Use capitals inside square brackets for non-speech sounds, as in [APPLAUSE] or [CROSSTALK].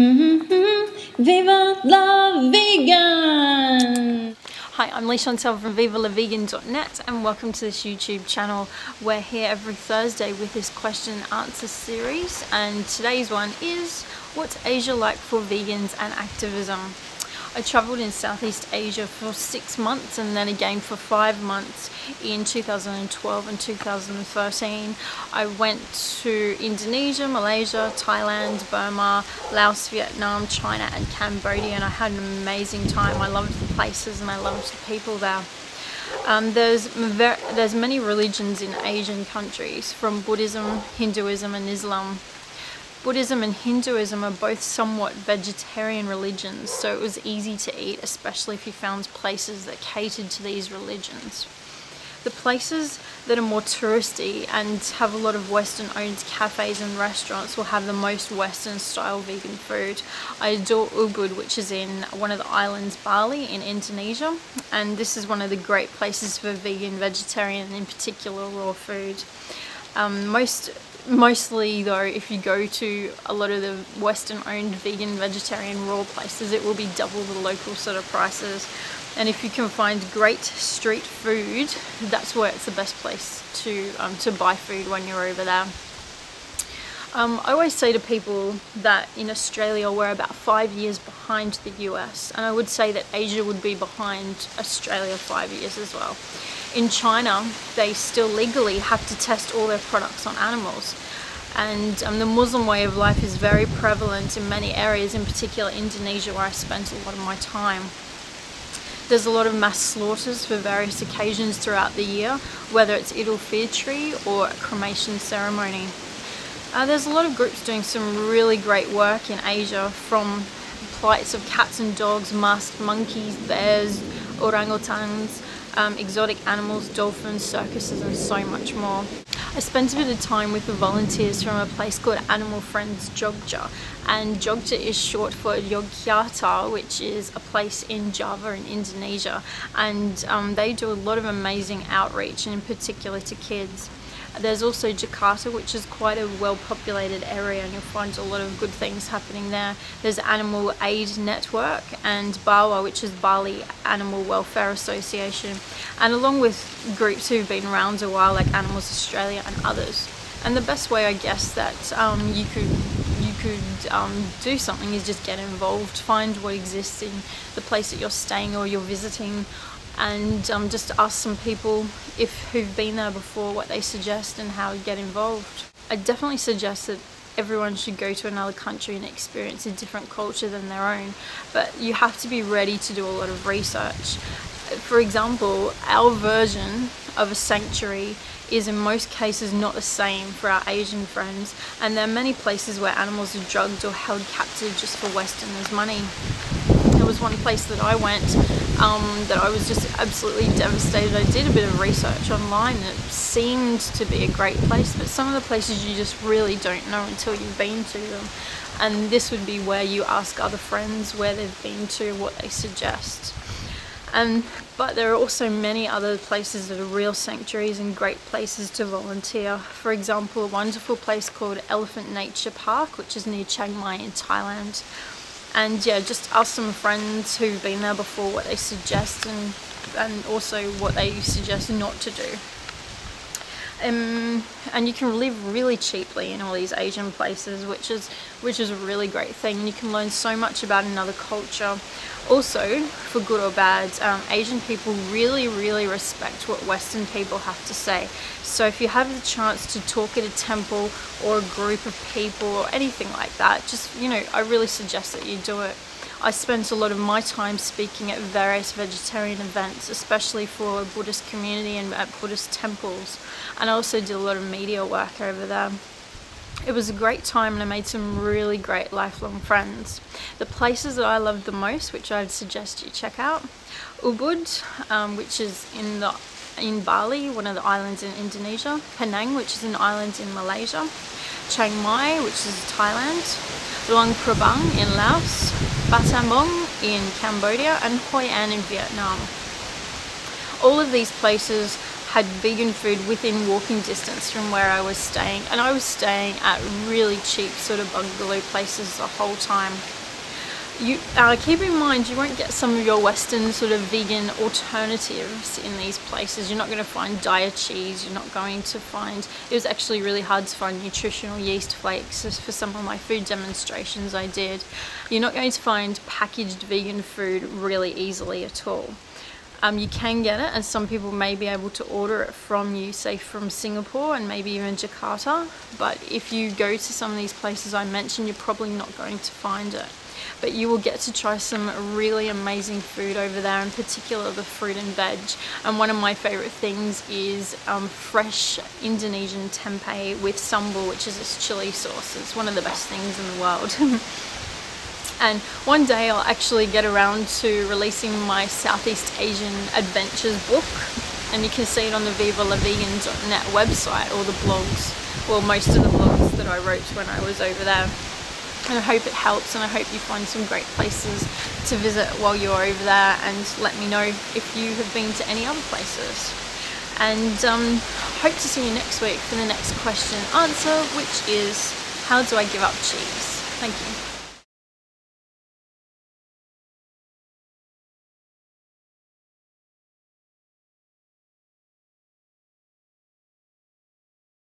Viva la vegan! Hi, I'm Leigh-Chantelle from VivaLaVegan.net and welcome to this YouTube channel. We're here every Thursday with this question and answer series and today's one is What's Asia like for vegans and activism? I travelled in Southeast Asia for six months and then again for five months in 2012 and 2013. I went to Indonesia, Malaysia, Thailand, Burma, Laos, Vietnam, China and Cambodia and I had an amazing time. I loved the places and I loved the people there. Um, there's there's many religions in Asian countries, from Buddhism, Hinduism, and Islam. Buddhism and Hinduism are both somewhat vegetarian religions, so it was easy to eat, especially if you found places that catered to these religions. The places that are more touristy and have a lot of Western owned cafes and restaurants will have the most Western style vegan food. I adore Ubud, which is in one of the islands, Bali, in Indonesia, and this is one of the great places for vegan, vegetarian, in particular raw food. Um, most mostly though if you go to a lot of the western owned vegan vegetarian raw places it will be double the local sort of prices. And if you can find great street food that's where it's the best place to um, to buy food when you're over there um, I always say to people that in Australia we're about five years behind the US and I would say that Asia would be behind Australia five years as well. In China they still legally have to test all their products on animals and um, the Muslim way of life is very prevalent in many areas, in particular Indonesia where I spent a lot of my time. There's a lot of mass slaughters for various occasions throughout the year, whether it's Idul Fitri or a cremation ceremony. Uh, there's a lot of groups doing some really great work in Asia from plights of cats and dogs, masked monkeys, bears, orangutans, um, exotic animals, dolphins, circuses and so much more. I spent a bit of time with the volunteers from a place called Animal Friends Jogja and Jogja is short for Yogyakarta which is a place in Java in Indonesia and um, they do a lot of amazing outreach and in particular to kids. There's also Jakarta, which is quite a well populated area, and you'll find a lot of good things happening there. There's Animal Aid Network and BAWA, which is Bali Animal Welfare Association, and along with groups who've been around a while, like Animals Australia and others. And the best way, I guess, that um, you could you could um, do something is just get involved, find what exists in the place that you're staying or you're visiting, and um, just ask some people if who've been there before what they suggest and how to get involved. I definitely suggest that everyone should go to another country and experience a different culture than their own but you have to be ready to do a lot of research. For example, our version of a sanctuary is in most cases not the same for our Asian friends and there are many places where animals are drugged or held captive just for Westerners' money. There was one place that I went um, that I was just absolutely devastated. I did a bit of research online it seemed to be a great place, but some of the places you just really don't know until you've been to them. And this would be where you ask other friends where they've been to, what they suggest. And but there are also many other places that are real sanctuaries and great places to volunteer. For example, a wonderful place called Elephant Nature Park, which is near Chiang Mai in Thailand and yeah just ask some friends who've been there before what they suggest and and also what they suggest not to do um, and you can live really cheaply in all these Asian places which is which is a really great thing. And you can learn so much about another culture. Also for good or bad um, Asian people really really respect what Western people have to say. So if you have the chance to talk at a temple or a group of people or anything like that just you know I really suggest that you do it I spent a lot of my time speaking at various vegetarian events, especially for a Buddhist community and at Buddhist temples. And I also did a lot of media work over there. It was a great time and I made some really great lifelong friends. The places that I loved the most, which I'd suggest you check out, Ubud, um, which is in the in Bali, one of the islands in Indonesia, Penang, which is an island in Malaysia, Chiang Mai, which is Thailand, Luang Prabang in Laos, Battambang in Cambodia and Hoi An in Vietnam. All of these places had vegan food within walking distance from where I was staying, and I was staying at really cheap sort of bungalow places the whole time you uh, keep in mind you won't get some of your western sort of vegan alternatives in these places. You're not going to find Daiya cheese you're not going to find it was actually really hard to find nutritional yeast flakes for some of my food demonstrations I did. You're not going to find packaged vegan food really easily at all. Um, you can get it and some people may be able to order it from you say from Singapore and maybe even Jakarta but if you go to some of these places I mentioned you're probably not going to find it but you will get to try some really amazing food over there in particular the fruit and veg. And one of my favorite things is um, fresh Indonesian tempeh with sambal which is this chili sauce. It's one of the best things in the world. [LAUGHS] And one day I'll actually get around to releasing my Southeast Asian Adventures book and you can see it on the vivalavegan.net website or the blogs well most of the blogs that I wrote when I was over there and I hope it helps and I hope you find some great places to visit while you're over there and let me know if you have been to any other places. And um, hope to see you next week for the next question and answer which is how do I give up cheese? Thank you